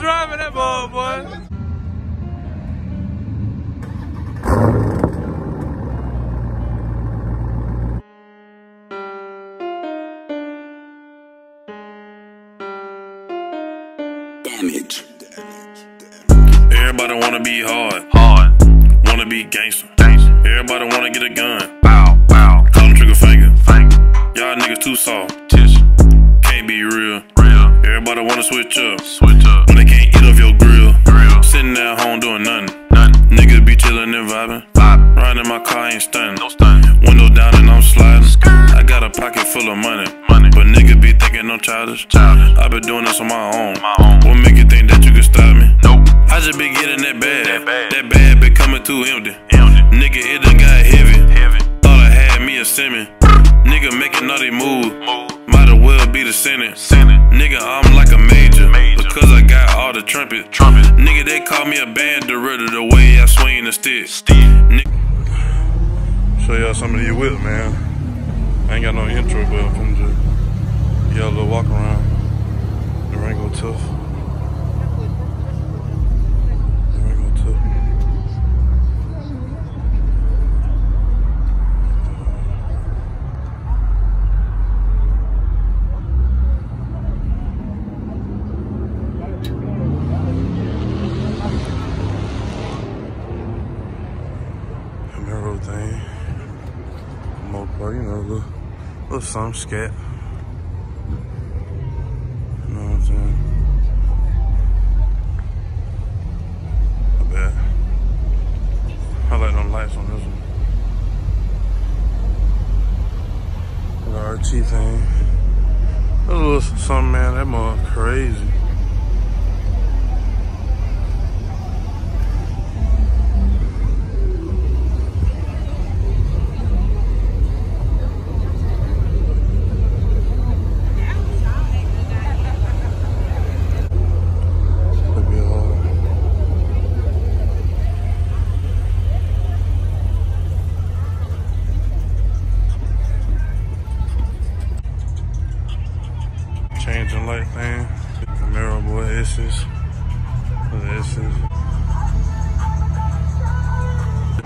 driving that ball, boy. Damage. Everybody wanna be hard, Hard. wanna be gangster. Gangsta. Everybody wanna get a gun, Bow. Bow. call them trigger finger. Finger. Y'all niggas too soft, money. Money. But niggas be thinking I'm childish. Childish. I been doing this on my own. My own. What make you think that you can stop me? Nope. I just be getting that bad. That bad. That bad been coming too empty. Empty. Nigga, it done got heavy. Heavy. Thought I had me a semi. Nigga making all they move. Move. Might as well be the Senate. Senate. Nigga, I'm like a major. Major. Because I got all the trumpet. Trumpet. Nigga, they call me a band director the way I swing the stick. Stick. Show y'all some of these whips, man. I ain't got no intro, but I'm just y'all a little walk around. Durango tough. Durango tough. Camaro thing. Mopar, you know, a little some scat. You know what I'm saying? I like them lights on this one. The RT thing. A little something, man. That mother crazy.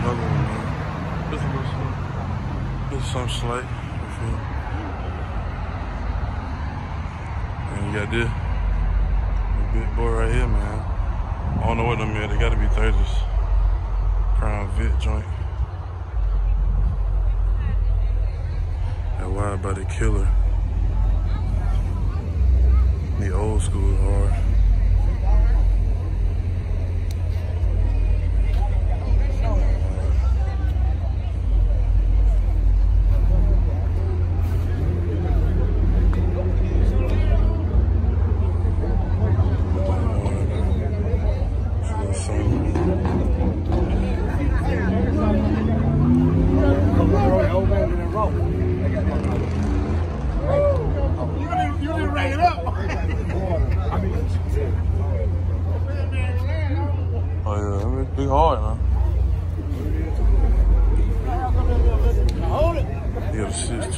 Another one. Just a little slight. Just some slight. And you got this. The big boy right here, man. I don't know what them is. They gotta be 30s. Crown Vic joint. That wide body killer. The old school hard. Oh yeah, I mean, it's be hard, man. You got a 6'2".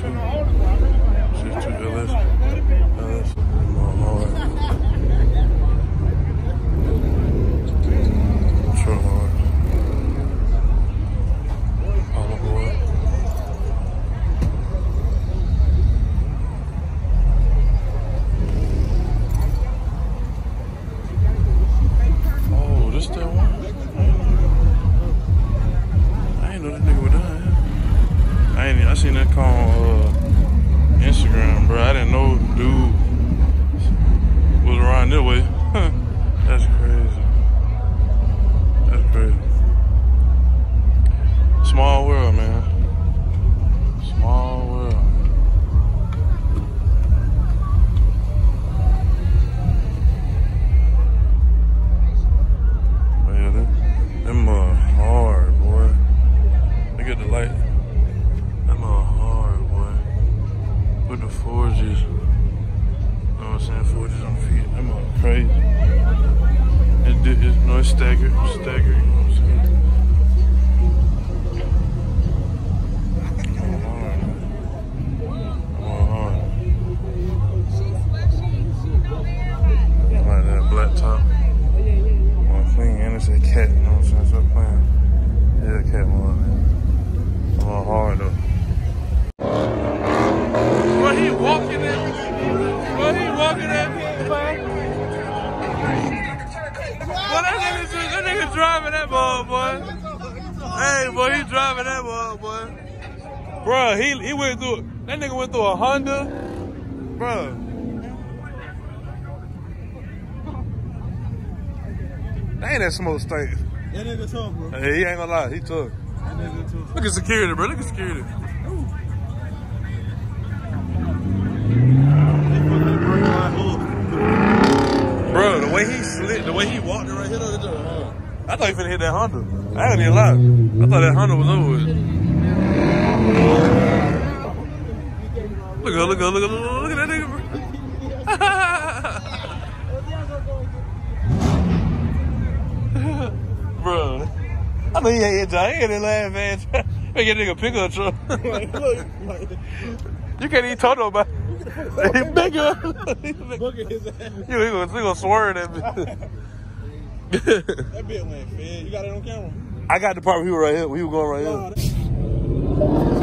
6'2 LS. LS. It, did, it, no, it's staggered, it's staggered. You know what I'm saying? Top. Well, and it's a cat, you know what I'm saying? Stop playing. Yeah, cat mom, man. Like that black top. Hey, boy, he driving that ball, boy. Bruh, he he went through that nigga went through a Honda. Bruh. Ain't that smoke stink. That nigga tough, bro. Hey, he ain't gonna lie, he took. That nigga tough. Look at security, bro. Look at security. They fucking break my up. Bro, the way he slid, the way he walked it right here, look at that. I thought he finna hit that Honda. I ain't even lie. I thought that Honda was over with. Look at, look at, look at, look at that nigga, bro. I know he ain't hit. He ain't laugh, man. Make that nigga pick up truck. Like, look, like, you can't even talk nobody. Bigger. look at his ass. You he gonna, he gonna swerve that bitch. That bit went fed. You got it on camera? I got the part where he was right here. We were going right here. That-